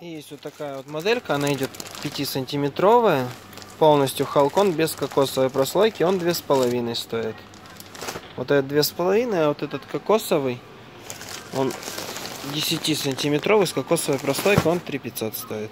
И есть вот такая вот моделька, она идет 5-сантиметровая, полностью халкон без кокосовой прослойки, он 2,5 стоит. Вот этот 2,5, а вот этот кокосовый, он 10 сантиметровый с кокосовой прослойкой, он 3500 стоит.